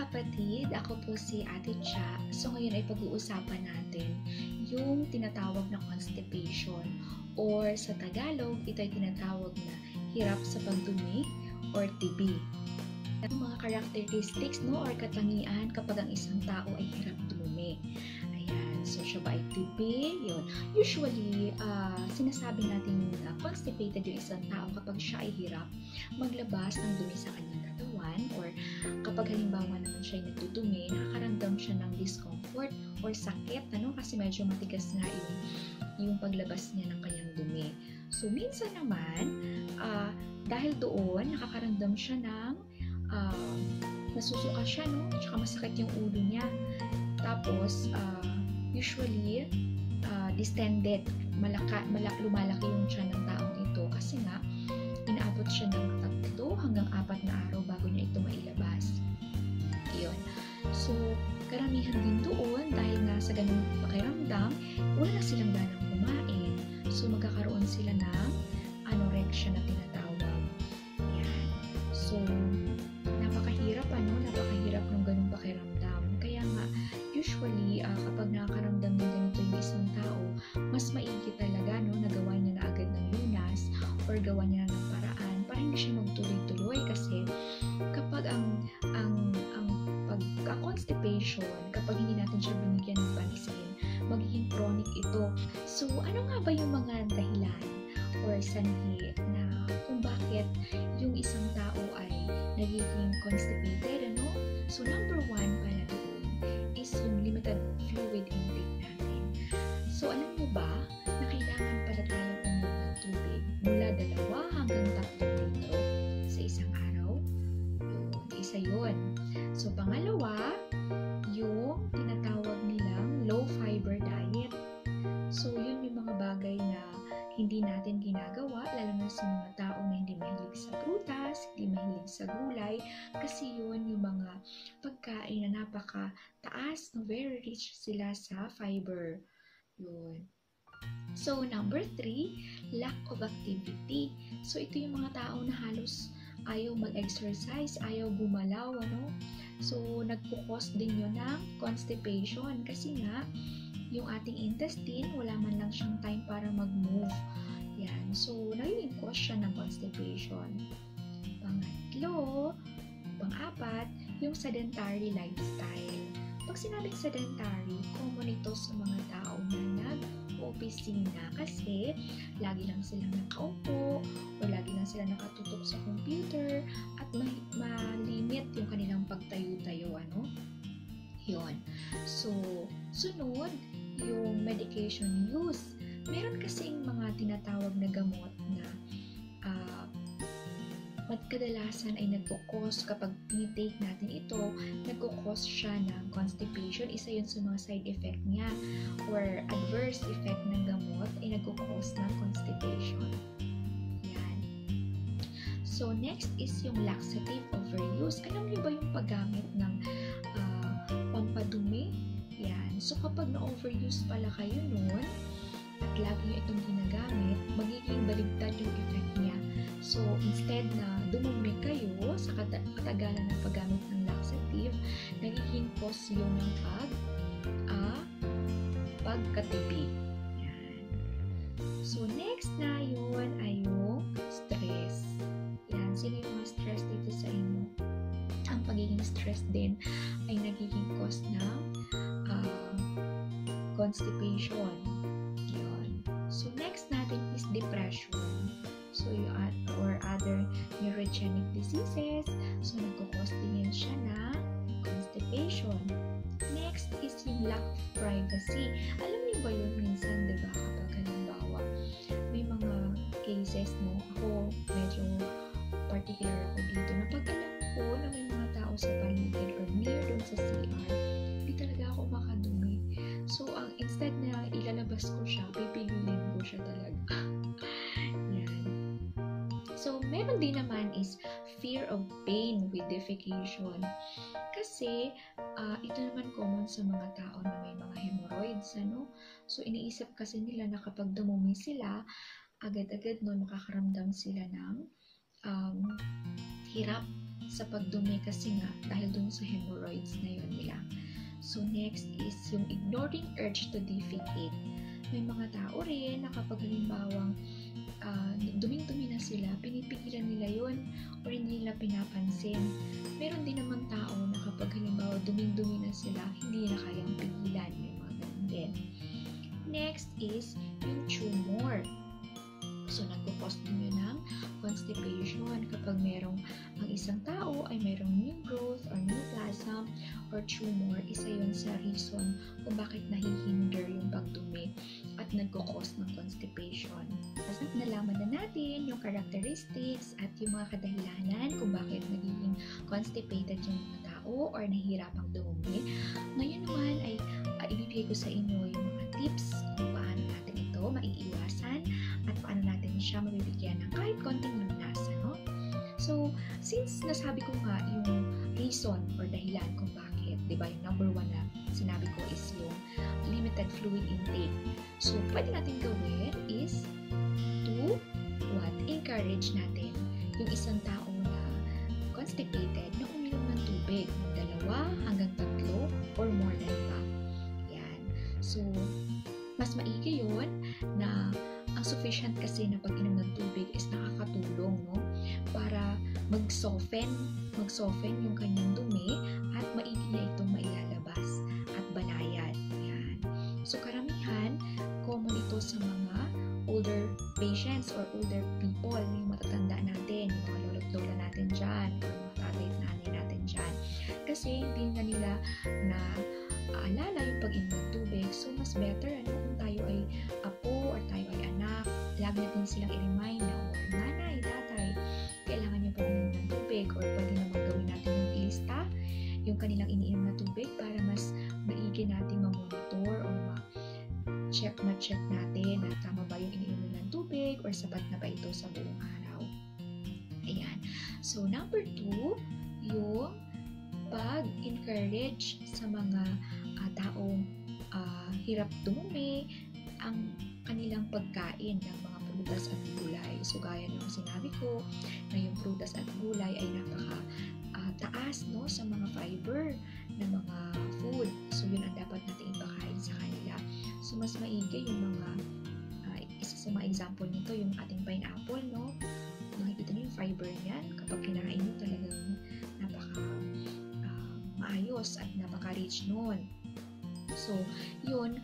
kapatid, ako po si Ate Cha. So ngayon ay pag-uusapan natin yung tinatawag na constipation or sa Tagalog, ito ay tinatawag na hirap sa pagdumi or TB. Ang mga characteristics no or katangian kapag ang isang tao ay hirap dumumi. Ayan, so siya ba ay TB? Yun. Usually, uh, sinasabi natin uh, constipated yung isang tao kapag siya ay hirap maglabas ng dumi sa kanyang katawan or kapag halimbawa naman siya ay nagdudumi, nakakaramdam siya ng discomfort or sakit, ano, kasi medyo matigas nga yung, yung paglabas niya ng kanyang dumi. So, minsan naman, uh, dahil doon, nakakaramdam siya ng uh, nasusuka siya, no? Tsaka masakit yung ulo niya. Tapos, uh, usually, uh, distended, malaka, malak, lumalaki yung tiyan ng taong ito kasi nga, inaabot siya ng hanggang apat na araw bago niya ito mailabas. Iyon. So, karamihan din doon dahil nga sa ganung pakiramdam, wala na silang ganang kumain. So, magkakaroon sila ng anorexia na tinatawag. Yan. So, constipation kapag hindi natin siya binigyan hindi natin ginagawa, lalo na sa mga tao na hindi mahilig sa prutas, hindi mahilig sa gulay, kasi yun yung mga pagkain na napaka taas, no, very rich sila sa fiber. Yun. So, number three, lack of activity. So, ito yung mga tao na halos ayaw mag-exercise, ayaw gumalaw, ano? So, nagpo-cause din yun ng constipation kasi nga, yung ating intestine, wala man lang siyang time para mag-move. Yan. So, nagiging cause siya ng constipation. Pangatlo, pang-apat, yung sedentary lifestyle. Pag sinabing sedentary, common ito sa mga tao na nag-opisina kasi lagi lang silang nakaupo o lagi lang sila nakatutok sa computer at ma-limit yung kanilang pagtayo-tayo. Ano? Yun. So, sunod, yung medication use. Meron kasing mga tinatawag na gamot na uh, kadalasan ay nagkukos kapag tinitake natin ito, nagkukos siya ng constipation. Isa yun sa mga side effect niya or adverse effect ng gamot ay nagkukos ng constipation. Yan. So, next is yung laxative overuse. Alam niyo ba yung paggamit ng. So, kapag na-overuse pala kayo noon, at lagi nyo itong ginagamit, magiging baligtad yung effect niya. So, instead na dumumi kayo sa katagalan ng paggamit ng laxative, nagiging cause yun ng pag, ah, pagkatibi. Yan. So, next na yun ay yung stress. Yan. Sino yung stress dito sa inyo? Ang pagiging stress din ay nagiging cause ng uh, constipation. Yun. So, next natin is depression. So, yung or other neurogenic diseases. So, nagkukos din yan siya na constipation. Next is yung lack of privacy. Alam niyo ba yun So, meron din naman is fear of pain with defecation. Kasi, uh, ito naman common sa mga tao na may mga hemorrhoids, ano? So, iniisip kasi nila na kapag dumumi sila, agad-agad no, makakaramdam sila ng um, hirap sa pagdumi kasi nga dahil dun sa hemorrhoids na yun nila. So next is yung ignoring urge to defecate. May mga tao rin na kapag halimbawang uh, duming-dumi na sila, pinipigilan nila yun or hindi nila pinapansin. Meron din naman tao na kapag halimbawa duming-dumi na sila, hindi na kayang pigilan. May mga ganun din. Next is yung tumor. So, nagpo-cause din yun ng constipation kapag merong ang isang tao ay merong new growth or neoplasm or tumor, nagko-cause ng constipation. Tapos nalaman na natin yung characteristics at yung mga kadahilanan kung bakit nagiging constipated yung mga tao or nahihirapang dumumi. Ngayon naman ay uh, ibibigay ko sa inyo yung mga tips kung paano natin ito maiiwasan at paano natin siya mabibigyan ng kahit konting lamnasa, no? So, since nasabi ko nga yung reason or dahilan kung bakit, di ba, yung number one na sinabi ko is yung limited fluid intake. So, pwede natin gawin is to what? Encourage natin yung isang tao na constipated na uminom ng tubig dalawa hanggang tatlo or more than pa. Yan. So, mas maigi yun na ang sufficient kasi na pag-inom ng tubig is nakakatulong, no? Para mag-soften, mag-soften yung kanyang dumi at maigi na itong mailalabas at banayad. Yan. So, karamihan, common ito sa mga older patients or older people, yung matatanda natin, yung mga lolo't lola natin dyan, or mga tatay at nanay natin dyan. Kasi hindi na nila na aalala yung pag-inom ng tubig. So, mas better ano, kung tayo ay apo lagi natin silang i-remind na, oh, nanay, tatay, kailangan nyo pag-inom ng tubig or pwede naman gawin natin yung ilista, yung kanilang iniinom na tubig para mas maigi natin ma-monitor or ma-check ma-check natin na tama ba yung iniinom ng tubig or sapat na ba ito sa buong araw. Ayan. So, number two, yung pag-encourage sa mga uh, taong uh, hirap dumumi ang kanilang pagkain ng mga prutas at gulay. So, gaya ng sinabi ko, na yung prutas at gulay ay napaka uh, taas no, sa mga fiber na mga food. So, yun ang dapat natin ipakain sa kanila. So, mas maigi yung mga uh, isa sa mga example nito, yung ating pineapple, no? Makikita niyo yung fiber niyan. Kapag kinain niyo talagang napaka maayos at napaka-rich noon. So,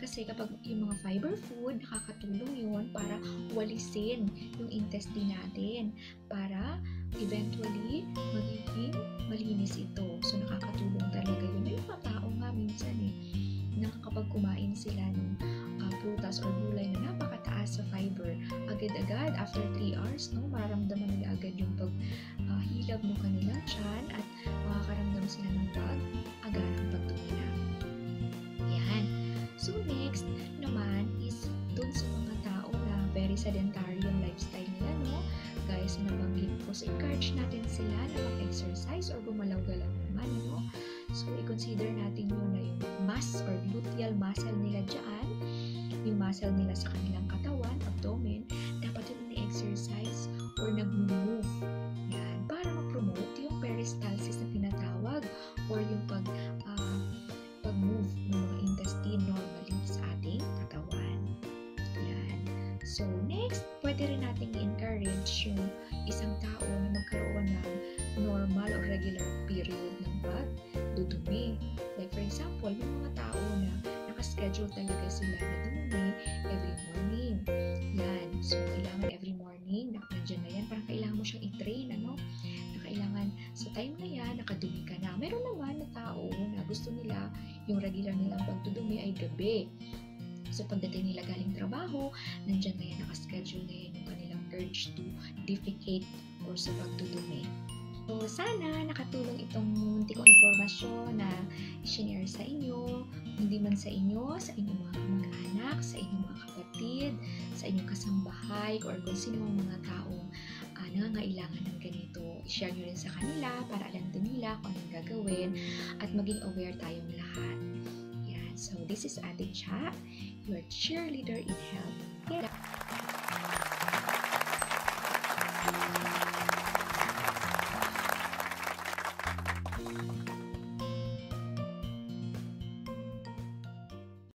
kasi kapag yung mga fiber food, nakakatulong yun para walisin yung intestine natin para eventually magiging malinis ito. So, nakakatulong talaga yun. May mga tao nga minsan eh, na kapag kumain sila ng uh, prutas or gulay na napakataas sa fiber, agad-agad, after 3 hours, no, mararamdaman nila agad yung pag uh, hilab ng kanilang tiyan at makakaramdam sila ng pag-agarang gumalaw-galaw naman, no? So, i-consider natin yun na yung mass or gluteal muscle nila dyan, yung muscle nila sa kanilang katawan, abdomen, dapat yun na-exercise or nag-move. Yan, para ma-promote yung peristalsis na tinatawag or yung pag uh, pag-move ng mga intestine normally sa ating katawan. Yan. So, next, pwede rin nating i-encourage yung isang tao na magkaroon ng normal or regular period ng pagdudumi. Like for example, yung mga tao na nakaschedule talaga sila na dumumi every morning. Yan. So, kailangan every morning, nandiyan na yan, parang kailangan mo siyang i-train, ano? Na kailangan sa time na yan, nakadumi ka na. Meron naman na tao na gusto nila, yung regular nilang pagdudumi ay gabi. So, pagdating nila galing trabaho, nandyan na yan, nakaschedule na yan yung kanilang urge to defecate or sa pagdudumi. So, sana nakatulong itong munti kong informasyon na i-share sa inyo, hindi man sa inyo, sa inyong mga kamag-anak, sa inyong mga kapatid, sa inyong kasambahay, or kung sino ang mga taong uh, nangangailangan ng ganito. I-share nyo rin sa kanila para alam din nila kung anong gagawin at maging aware tayong lahat. Yan. So, this is Ate Cha, your cheerleader in health. Yeah.